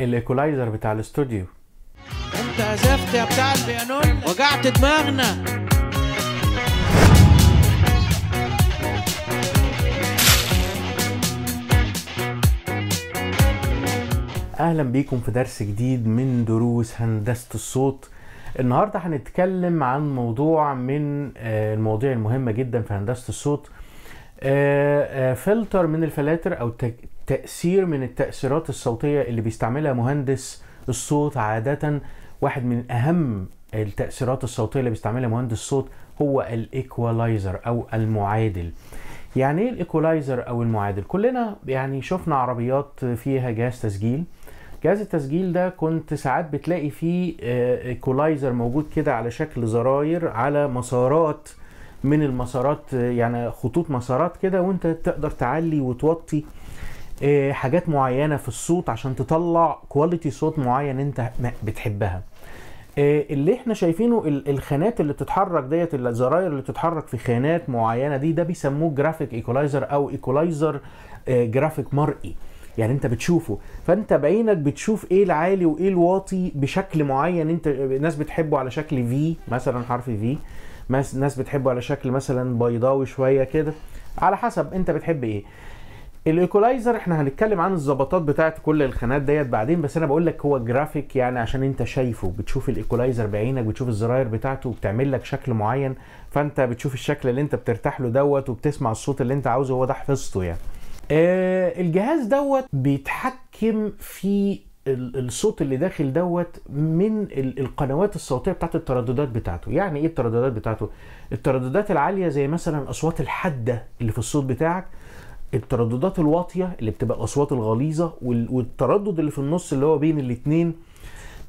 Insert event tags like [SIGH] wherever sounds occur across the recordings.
ال equalizer بتاع الاستوديو. انت عزفت يا بتاع البيانو وجعت دماغنا. أهلا بيكم في درس جديد من دروس هندسة الصوت. النهاردة هنتكلم عن موضوع من آه، المواضيع المهمة جدا في هندسة الصوت. آه، آه، فلتر من الفلاتر أو تأثير من التأثيرات الصوتية اللي بيستعملها مهندس الصوت عادة. واحد من أهم التأثيرات الصوتية اللي بيستعملها مهندس الصوت هو ال equalizer أو المعادل. يعني إيه ال equalizer أو المعادل؟ كلنا يعني شفنا عربيات فيها جهاز تسجيل. جهاز التسجيل ده كنت ساعات بتلاقي فيه equalizer موجود كده على شكل زراير على مسارات من المسارات آه، يعني خطوط مسارات كده وأنت تقدر تعلي وتوطي آه، حاجات معينة في الصوت عشان تطلع quality صوت معين انت بتحبها. آه، اللي إحنا شايفينه ال- الخانات اللي بتتحرك ديت الزراير اللي بتتحرك في خانات معينة دي ده بيسموه graphic equalizer أو equalizer graphic مرئي. يعني انت بتشوفه. فانت بعينك بتشوف إيه العالي وايه الواطي بشكل معين. انت ناس بتحبه على شكل في مثلا حرف في ناس بتحبه على شكل مثلا بيضاوي شوية كده. على حسب انت بتحب إيه. ال equalizer إحنا هنتكلم عن الظبطات بتاعت كل الخانات ديت بعدين بس أنا بقول لك هو جرافيك يعني عشان انت شايفه بتشوف ال equalizer بعينك بتشوف الزراير بتاعته وبتعمل لك شكل معين فانت بتشوف الشكل اللي انت بترتاح له دوت وبتسمع الصوت اللي انت عاوزه هو ده حفظته يعني. آه الجهاز دوت بيتحكم في ال- الصوت اللي داخل دوت من ال- القنوات الصوتية بتاعت الترددات بتاعته. يعني إيه الترددات بتاعته؟ الترددات العالية زي مثلا الاصوات الحادة اللي في الصوت بتاعك الترددات الواطية اللي بتبقى الأصوات الغليظة وال- والتردد اللي في النص اللي هو بين الاتنين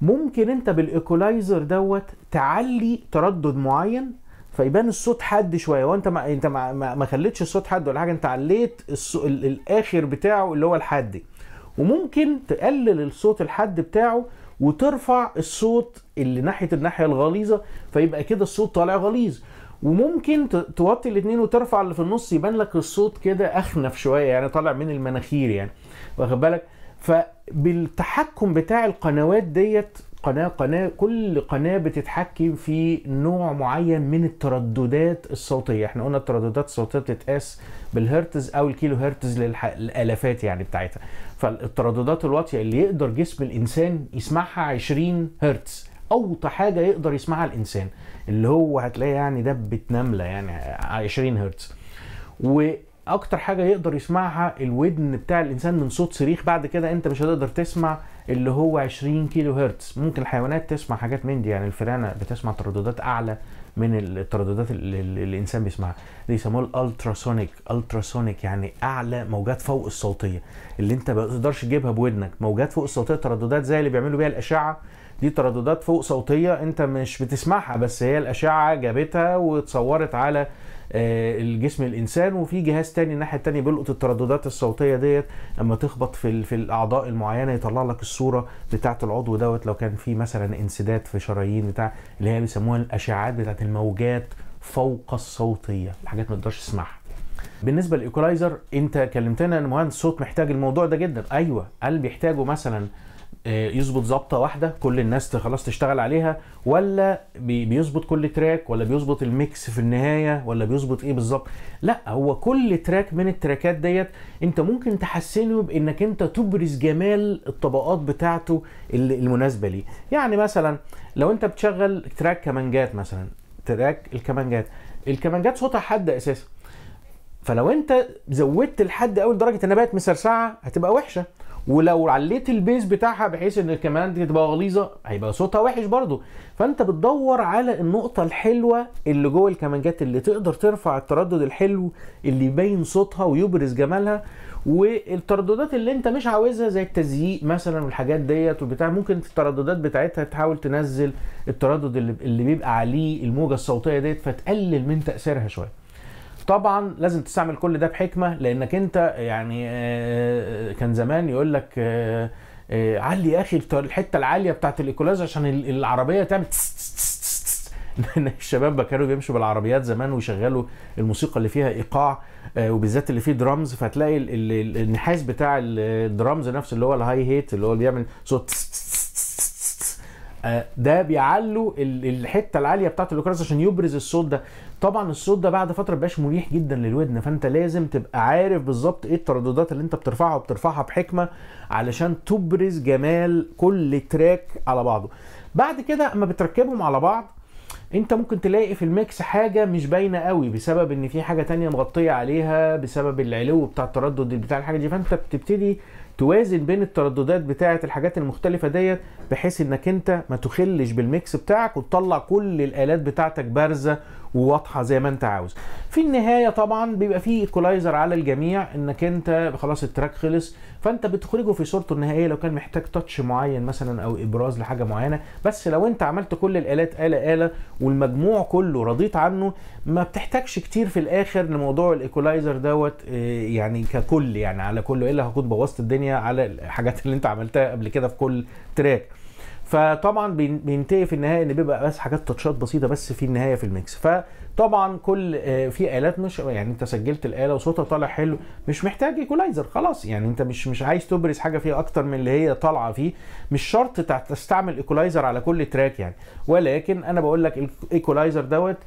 ممكن أنت بالإيكولايزر دوت تعلي تردد معين فيبان الصوت حاد شوية. وانت ما أنت ما, ما, ما خليتش الصوت حاد ولا حاجة أنت عليت الآخر بتاعه اللي هو الحاد. وممكن تقلل الصوت الحاد بتاعه وترفع الصوت اللي ناحية الناحية الغليظة فيبقى كده الصوت طالع غليظ. وممكن توطي الاثنين وترفع اللي في النص يبان لك الصوت كده أخنف شوية يعني طالع من المناخير يعني. واخد بالك؟ فبالتحكم بتاع القنوات ديت قناة قناة كل قناة بتتحكم في نوع معين من الترددات الصوتية. إحنا قلنا الترددات الصوتية بتتقاس بالهرتز أو الكيلو هرتز للآلافات يعني بتاعتها. فالترددات الواطية اللي يقدر جسم الإنسان يسمعها 20 هرتز. أوطى حاجة يقدر يسمعها الإنسان اللي هو هتلاقي يعني دبة نملة يعني 20 هرتز. وأكتر حاجة يقدر يسمعها الودن بتاع الإنسان من صوت صريخ بعد كده أنت مش هتقدر تسمع اللي هو 20 كيلو هرتز. ممكن الحيوانات تسمع حاجات من دي يعني الفئران بتسمع ترددات أعلى من الترددات اللي الإنسان بيسمعها. دي يسموها الألتراسونيك. ألتراسونيك يعني أعلى موجات فوق الصوتية اللي أنت ما تقدرش تجيبها بودنك. موجات فوق الصوتية ترددات زي اللي بيعملوا بيها الأشعة دي ترددات فوق صوتية انت مش بتسمعها بس هي الأشعة جابتها واتصورت على آه، الجسم الإنسان وفي جهاز تاني الناحية التانية بيلقط الترددات الصوتية ديت اما تخبط في في الأعضاء المعينة يطلع لك الصورة بتاعه العضو دوت لو كان في مثلا انسداد في شرايين بتاع اللي هي بيسموها الاشعاعات بتاعه الموجات فوق الصوتية الحاجات ما تقدرش تسمعها. بالنسبة للإيكولايزر انت كلمتنا ان مهندس الصوت محتاج الموضوع ده جدا. أيوه هل بيحتاجه مثلا يظبط ظبطه واحدة كل الناس خلاص تشتغل عليها ولا بي- بيظبط كل track ولا بيظبط ال mix في النهاية ولا بيظبط إيه بالظبط؟ لا هو كل track من التراكات ديت أنت ممكن تحسنه بإنك أنت تبرز جمال الطبقات بتاعته ال- المناسبة ليه. يعني مثلا لو أنت بتشغل track كمانجات مثلا track الكمانجات الكمانجات صوتها حد أساسا. فلو أنت زودت الحد قوي لدرجة إنها بقت مسرسعة هتبقى وحشة. ولو عليت ال bass بتاعها بحيث إن الكمان دي تبقى غليظة هيبقى صوتها وحش برضو فأنت بتدور على النقطة الحلوة اللي جوه الكمانجات اللي تقدر ترفع التردد الحلو اللي يبين صوتها ويبرز جمالها. والترددات اللي أنت مش عاوزها زي التزييق مثلا والحاجات ديت والبتاع ممكن الترددات بتاعتها تحاول تنزل التردد اللي بيبقى عليه الموجة الصوتية ديت فتقلل من تأثيرها شوية. طبعا لازم تستعمل كل ده بحكمة لأنك أنت يعني آه، كان زمان يقول لك آه، آه، علي يا أخي الحتة العالية بتاعت ال equalizer عشان ال- العربية تعمل تس تس تس [LAUGHS] الشباب كانوا بيمشوا بالعربيات زمان ويشغلوا الموسيقى اللي فيها إيقاع آه، وبالذات اللي فيه درامز فتلاقي ال- ال- النحاس بتاع ال- الدرامز نفسه اللي هو ال hi-hat اللي هو بيعمل صوت ده بيعلوا ال- الحتة العالية بتاعت ال equalizer عشان يبرز الصوت ده. طبعا الصوت ده بعد فترة مبقاش مريح جدا للودن فأنت لازم تبقى عارف بالظبط إيه الترددات اللي أنت بترفعها وبترفعها بحكمة علشان تبرز جمال كل track على بعضه. بعد كده أما بتركبهم على بعض أنت ممكن تلاقي في ال mix حاجة مش باينة قوي بسبب إن في حاجة تانية مغطية عليها بسبب العلو بتاع التردد بتاع الحاجة دي. فأنت بتبتدي توازن بين الترددات بتاعة الحاجات المختلفة ديت بحيث إنك أنت ما تخلش بال mix بتاعك وتطلع كل الآلات بتاعتك بارزة وواضحة زي ما أنت عاوز. في النهاية طبعا بيبقى في equalizer على الجميع إنك أنت خلاص ال track خلص. فأنت بتخرجه في صورته النهائية لو كان محتاج touch معين مثلا أو إبراز لحاجة معينة. بس لو أنت عملت كل الآلات آلة آلة والمجموع كله رضيت عنه ما بتحتاجش كتير في الآخر لموضوع ال equalizer دوت آه، يعني ككل يعني على كله إلا هتكون بوظت الدنيا. على الحاجات اللي انت عملتها قبل كده في كل track. فطبعا بين- بينتهي في النهاية ان بيبقى بس حاجات تاتشات بسيطة بس في النهاية في ال mix. فطبعا كل آه، في آلات مش يعني انت سجلت الآلة وصوتها طالع حلو مش محتاج equalizer خلاص. يعني انت مش مش عايز تبرز حاجة فيها أكتر من اللي هي طالعة فيه. مش شرط تع- تستعمل equalizer على كل track يعني. ولكن أنا بقول لك ال equalizer دوت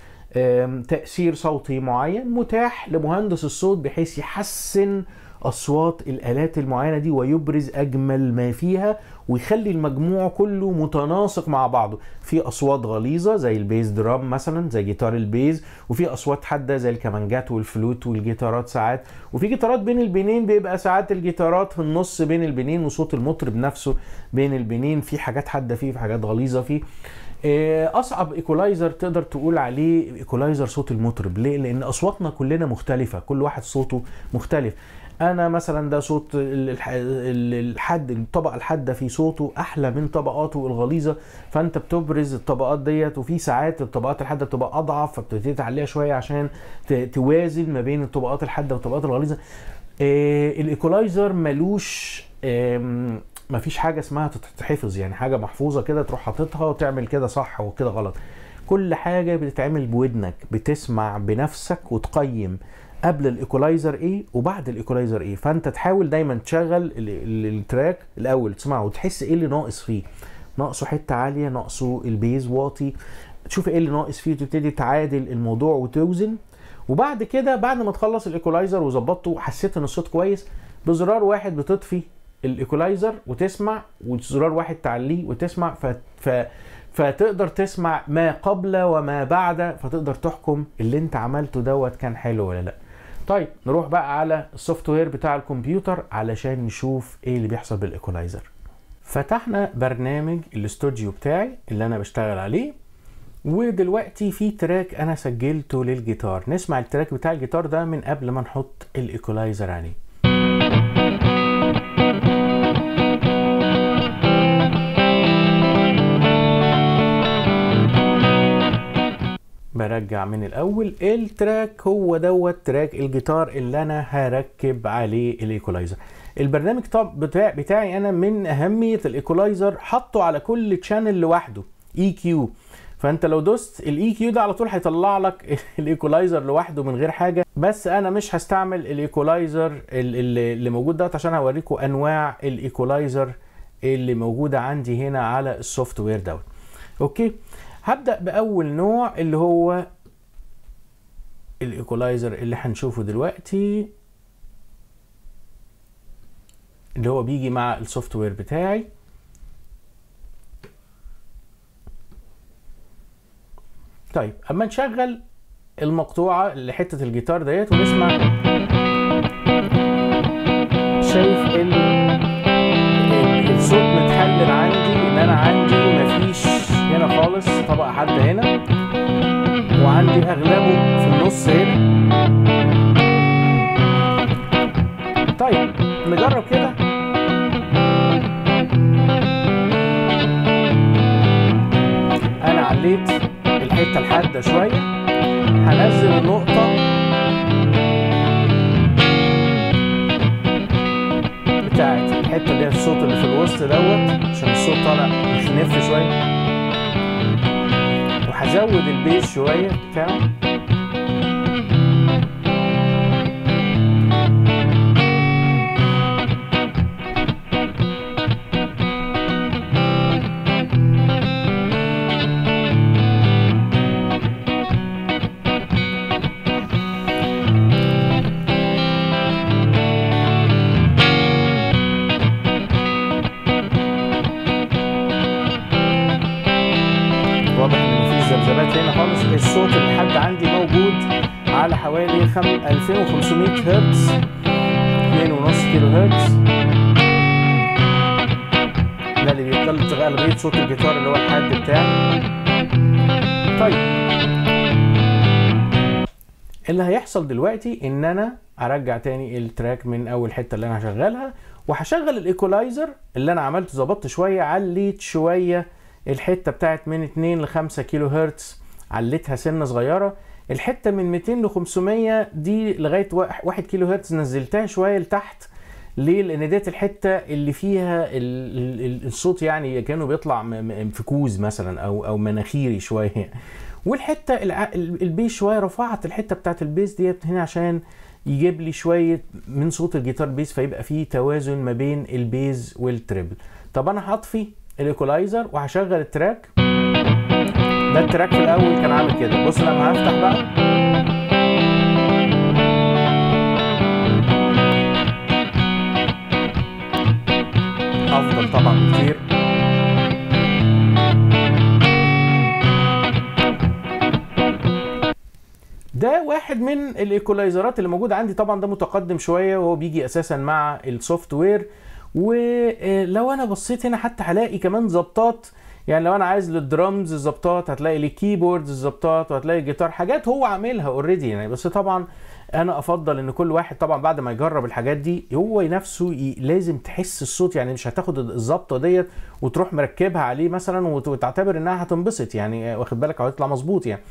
تأثير صوتي معين متاح لمهندس الصوت بحيث يحسن أصوات الآلات المعينة دي ويبرز أجمل ما فيها ويخلي المجموع كله متناسق مع بعضه. في أصوات غليظة زي ال bass drum مثلا زي جيتار ال bass وفي أصوات حادة زي الكمانجات والفلوت والجيتارات ساعات. وفي جيتارات بين البنين بيبقى ساعات الجيتارات في النص بين البنين وصوت المطرب نفسه بين البنين. في حاجات حادة فيه في حاجات غليظة فيه. آه، أصعب equalizer تقدر تقول عليه equalizer صوت المطرب. ليه؟ لأن أصواتنا كلنا مختلفة كل واحد صوته مختلف. أنا مثلا ده صوت ال- الح- ال- الحد الطبقه الحاده في صوته أحلى من طبقاته الغليظة. فأنت بتبرز الطبقات ديت وفي ساعات الطبقات الحاده بتبقى أضعف فبتبتدي تعليها شوية عشان توازن ما بين الطبقات الحاده والطبقات الغليظة. آه، ال equalizer ملوش آم، مفيش حاجة اسمها تتحفظ يعني حاجة محفوظة كده تروح حاططها وتعمل كده صح وكده غلط. كل حاجة بتتعمل بودنك بتسمع بنفسك وتقيم. قبل ال equalizer إيه وبعد ال equalizer إيه فأنت تحاول دايما تشغل ال- ال- ال track الأول تسمعه وتحس إيه اللي ناقص فيه. ناقصه حتة عالية ناقصه ال bass واطي. تشوف إيه اللي ناقص فيه وتبتدي تعادل الموضوع وتوزن. وبعد كده بعد ما تخلص ال equalizer وظبطته وحسيت إن الصوت كويس بزرار واحد بتطفي ال equalizer وتسمع وزرار واحد تعليه وتسمع ف... ف... فتقدر تسمع ما قبل وما بعد فتقدر تحكم اللي أنت عملته دوت كان حلو ولا لأ. طيب نروح بقى على ال software بتاع الكمبيوتر علشان نشوف إيه اللي بيحصل بال equalizer. فتحنا برنامج الاستوديو بتاعي اللي أنا بشتغل عليه ودلوقتي في track أنا سجلته للجيتار. نسمع ال track بتاع الجيتار ده من قبل ما نحط ال equalizer عليه. برجع من الأول. ال track هو دوت track الجيتار اللي أنا هركب عليه ال equalizer. البرنامج طب بتاع بتاعي أنا من أهمية ال equalizer حطه على كل channel لوحده EQ فأنت لو دوست ال EQ ده على طول هيطلع لك [LAUGHS] ال equalizer لوحده من غير حاجة. بس أنا مش هستعمل ال equalizer ال- ال- اللي موجود دوت عشان هوريكم أنواع ال equalizer اللي موجودة عندي هنا على ال software دوت. okay؟ هبدأ بأول نوع اللي هو ال equalizer اللي هنشوفه دلوقتي اللي هو بيجي مع ال software بتاعي. طيب أما نشغل المقطوعة لحته الجيتار ديت ونسمع شايف ال... ال- الصوت متحلل عندي إن أنا عندي خالص طبقه حاده هنا. وعندي أغلبه في النص هنا. طيب نجرب كده. أنا عليت الحتة الحادة شوية. هنزل النقطه بتاعت الحتة هي الصوت اللي في الوسط دوت عشان الصوت طالع مخنف شوية. وهزود البيس شوية بتاعه 2500 هرتز 2.5 كيلو هرتز ده اللي بيطلع غالبية صوت الجيتار اللي هو الحد بتاعي طيب اللي هيحصل دلوقتي ان أنا ارجع تاني ال track من اول حتة اللي أنا هشغلها وهشغل ال equalizer اللي أنا عملته ظبطت شوية عليت شوية الحته بتاعت من 2 ل 5 كيلو هرتز عليتها سنه صغيره الحتة من 200 ل 500 دي لغاية 1 كيلو هرتز نزلتها شوية لتحت ليه؟ لأن ديت الحتة اللي فيها ال ال ال الصوت يعني كأنه بيطلع في كوز مثلا أو أو مناخيري شوية والحتة ال bass شوية رفعت الحتة بتاعت ال bass ديت هنا عشان يجيب لي شوية من صوت الجيتار bass فيبقى فيه توازن ما بين ال bass وال treble طب أنا هطفي ال equalizer وهشغل ال track ده ال track في الأول كان عامل كده. بص لما هفتح بقى. أفضل طبعا بكتير. ده واحد من ال equalizer ات اللي موجود عندي. طبعا ده متقدم شوية وهو بيجي أساسا مع ال software. ولو أنا بصيت هنا حتى هلاقي كمان ظبطات يعني لو أنا عايز للدرامز ظبطات هتلاقي لل keyboards ظبطات وهتلاقي الجيتار حاجات هو عاملها already يعني. بس طبعا أنا أفضل إن كل واحد طبعا بعد ما يجرب الحاجات دي هو نفسه ي... لازم تحس الصوت يعني مش هتاخد الظبطة ديت وتروح مركبها عليه مثلا وت- وتعتبر إنها هتنبسط يعني واخد بالك؟ أو هيطلع مظبوط يعني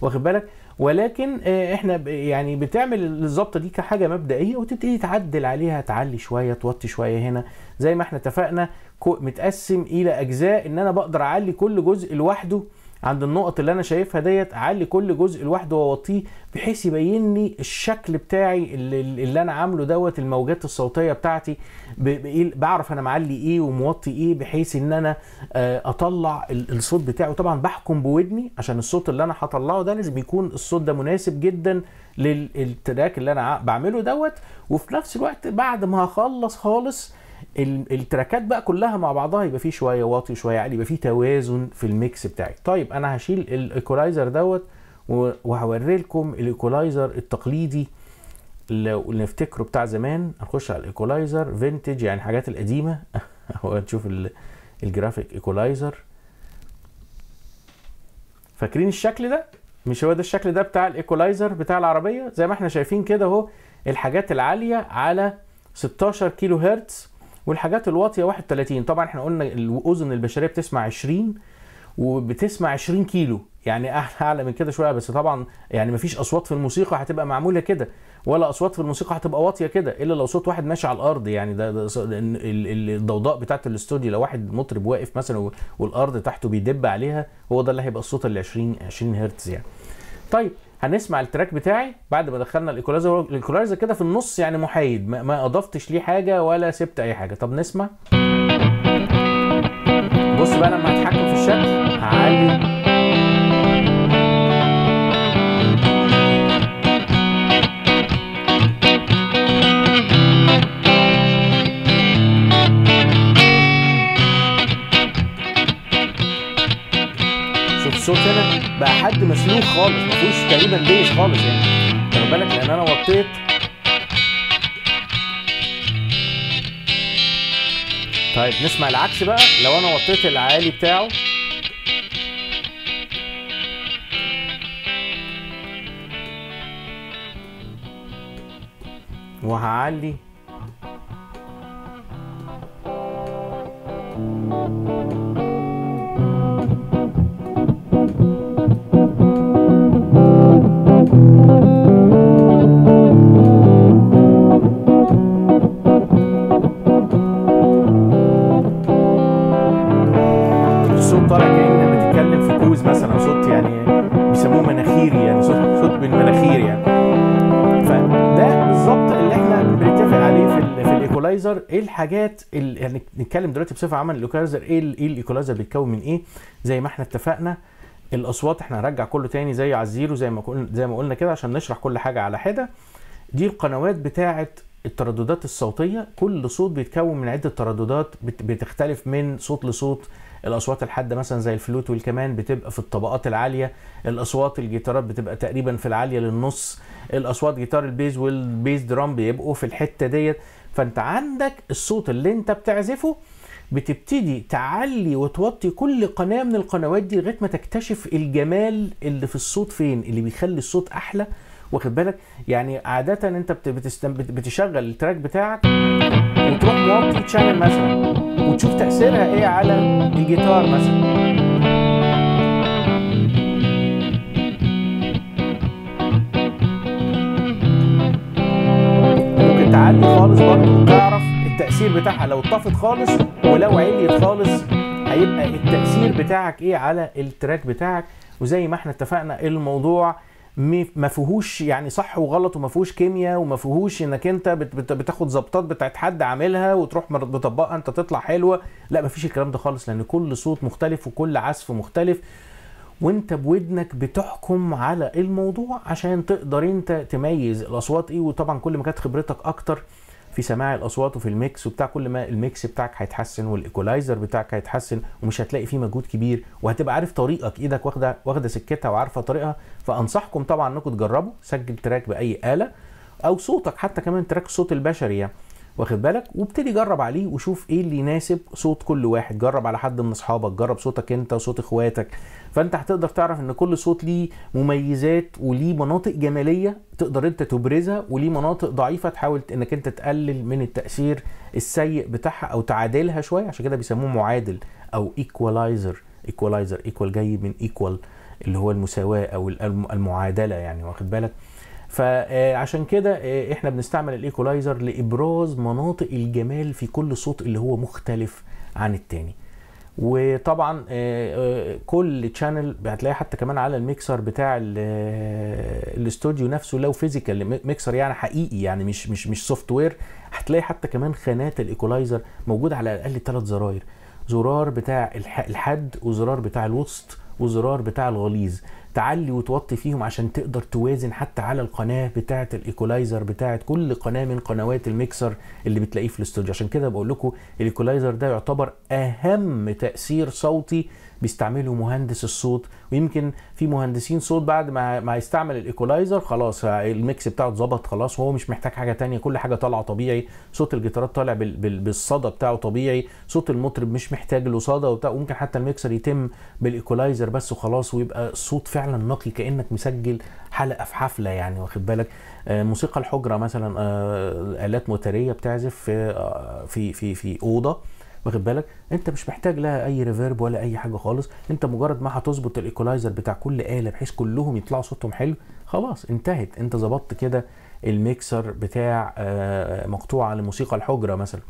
واخد بالك؟ ولكن آه، إحنا يعني بتعمل الظبطة دي كحاجة مبدئية وتبتدي تعدل عليها تعلي شوية توطي شوية هنا. زي ما إحنا اتفقنا متقسم إلى أجزاء إن أنا بقدر أعلي كل جزء لوحده عند النقط اللي أنا شايفها ديت أعلي كل جزء لوحده وأوطيه بحيث يبين لي الشكل بتاعي اللي, اللي أنا عامله دوت الموجات الصوتية بتاعتي بإيه- بعرف أنا معلي إيه وموطي إيه بحيث إن أنا آه، أطلع ال- الصوت بتاعه. طبعا بحكم بودني عشان الصوت اللي أنا هطلعه ده لازم يكون الصوت ده مناسب جدا للتراك اللي أنا بعمله دوت. وفي نفس الوقت بعد ما هخلص خالص ال- ال track ات بقى كلها مع بعضها يبقى فيه شوية واطي شوية عالي يبقى فيه توازن في ال mix بتاعي. طيب أنا هشيل ال equalizer دوت وهوري لكم ال equalizer التقليدي لو نفتكره بتاع زمان. هنخش على ال equalizer vintage يعني الحاجات القديمة. [LAUGHS] هو نشوف ال- ال graphic equalizer. فاكرين الشكل ده؟ مش هو ده الشكل ده بتاع الإيكولايزر بتاع العربية؟ زي ما إحنا شايفين كده أهو الحاجات العالية على 16 كيلو هرتز. والحاجات الواطية 31 طبعا إحنا قلنا الأذن البشرية بتسمع 20 وبتسمع 20 كيلو. يعني اعلى من كده شوية. بس طبعا يعني مفيش أصوات في الموسيقى هتبقى معمولة كده. ولا أصوات في الموسيقى هتبقى واطية كده إلا لو صوت واحد ماشي على الأرض. يعني ده, ده الضوضاء بتاعت الاستوديو لو واحد مطرب واقف مثلا والأرض تحته بيدب عليها هو ده اللي هيبقى الصوت ال 20 20 هرتز يعني. طيب هنسمع ال track بتاعي بعد ما دخلنا ال equalizer ال equalizer كده في النص يعني محايد. ما, ما أضفتش ليه حاجة ولا سبت أي حاجة. طب نسمع. بص بقى لما هتحكم في الشكل هعلي. الصوت هنا بقى حد مسلوخ خالص ما فيهوش تقريبا بيس خالص يعني. خد بالك لأن أنا وطيت. طيب نسمع العكس بقى. لو أنا وطيت العالي بتاعه. وهعلي. ال equalizer إيه الحاجات اللي يعني نتكلم دلوقتي بصفة عامة ال equalizer إيه إيه ال equalizer بيتكون من إيه؟ زي ما إحنا اتفقنا الاصوات إحنا هنرجع كله تاني زي على ال zero زي ما قلنا زي ما قلنا كده عشان نشرح كل حاجة على حدة. دي القنوات بتاعه الترددات الصوتية. كل صوت بيتكون من عدة ترددات بت- بتختلف من صوت لصوت. الاصوات الحادة مثلا زي الفلوت والكمان بتبقى في الطبقات العالية. الاصوات الجيتارات بتبقى تقريبا في العالية للنص. الاصوات جيتار ال bass وال bass drum بيبقوا في الحتة ديت. فانت عندك الصوت اللي انت بتعزفه بتبتدي تعلي وتوطي كل قناة من القنوات دي لغاية ما تكتشف الجمال اللي في الصوت فين اللي بيخلي الصوت أحلى. واخد بالك؟ يعني عادة انت بتشغل ال track بتاعك وتروح موطي channel مثلا وتشوف تأثيرها إيه على الجيتار مثلا. تعلي خالص برضه وتعرف التأثير بتاعها. لو طفت خالص ولو عليت خالص هيبقى التأثير بتاعك إيه على التراك بتاعك؟ وزي ما إحنا اتفقنا الموضوع ما فيهوش يعني صح وغلط وما فيهوش كيمياء وما فيهوش إنك أنت بت بت بتاخد ظبطات بتاعت حد عاملها وتروح مطبقها أنت تطلع حلوة. لا ما فيش الكلام ده خالص لأن كل صوت مختلف وكل عزف مختلف. وانت بودنك بتحكم على الموضوع عشان تقدر انت تميز الأصوات إيه. وطبعا كل ما كانت خبرتك أكتر في سماع الأصوات وفي ال mix وبتاع كل ما ال mix بتاعك هيتحسن وال equalizer بتاعك هيتحسن ومش هتلاقي فيه مجهود كبير وهتبقى عارف طريقك إيدك واخدة واخدة سكتها وعارفة طريقها. فأنصحكم طبعا إنكم تجربوا سجل track بأي آلة أو صوتك حتى كمان track الصوت البشري يعني. واخد بالك؟ وابتدي جرب عليه وشوف إيه اللي يناسب صوت كل واحد. جرب على حد من اصحابك جرب صوتك انت وصوت اخواتك. فانت هتقدر تعرف ان كل صوت ليه مميزات وليه مناطق جمالية تقدر انت تبرزها وليه مناطق ضعيفة تحاول انك انت تقلل من التأثير السيء بتاعها أو تعادلها شوية. عشان كده بيسموه معادل أو equalizer equalizer equal جاي من equal اللي هو المساواة أو الم- المعادلة يعني واخد بالك؟ فعشان كده آه، إحنا بنستعمل ال equalizer لابراز مناطق الجمال في كل صوت اللي هو مختلف عن التاني. وطبعا آه، آه، كل channel هتلاقي حتى كمان على الميكسر بتاع ال- آه، الاستوديو نفسه لو physical mixer يعني حقيقي يعني مش مش مش software هتلاقي حتى كمان خانات ال equalizer موجوده على الأقل ثلاث زراير. زرار بتاع الح- الحد وزرار بتاع الوسط وزرار بتاع الغليظ. تعلي وتوطي فيهم عشان تقدر توازن حتى على القناة بتاعة ال equalizer بتاعة كل قناة من قنوات الميكسر اللي بتلاقيه في الاستوديو. عشان كده بقول لكم ال equalizer ده يعتبر أهم تأثير صوتي بيستعمله مهندس الصوت ويمكن في مهندسين صوت بعد ما ما يستعمل ال equalizer خلاص ال mix بتاعه اتظبط خلاص وهو مش محتاج حاجة تانية كل حاجة طالعة طبيعي صوت الجيتارات طالع بال- بال- بالصدى بتاعه طبيعي صوت المطرب مش محتاج له صدى وبتاع وممكن حتى الميكسر يتم بال equalizer بس وخلاص ويبقى الصوت فعلا نقي كأنك مسجل حلقة في حفلة يعني واخد بالك؟ آه، موسيقى الحجرة مثلا آه، آلات موترية بتعزف في آه، في في في أوضة. واخد بالك؟ انت مش محتاج لها أي reverb ولا أي حاجة خالص. انت مجرد ما هتظبط ال equalizer بتاع كل آلة بحيث كلهم يطلعوا صوتهم حلو خلاص انتهت. انت ظبطت كده الميكسر بتاع آه، مقطوعه لموسيقى الحجرة مثلا.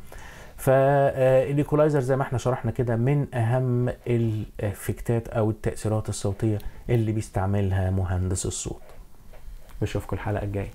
فالايكولايزر زي ما إحنا شرحنا كده من أهم الإفكتات أو التأثيرات الصوتية اللي بيستعملها مهندس الصوت. بشوفكم الحلقة الجاية.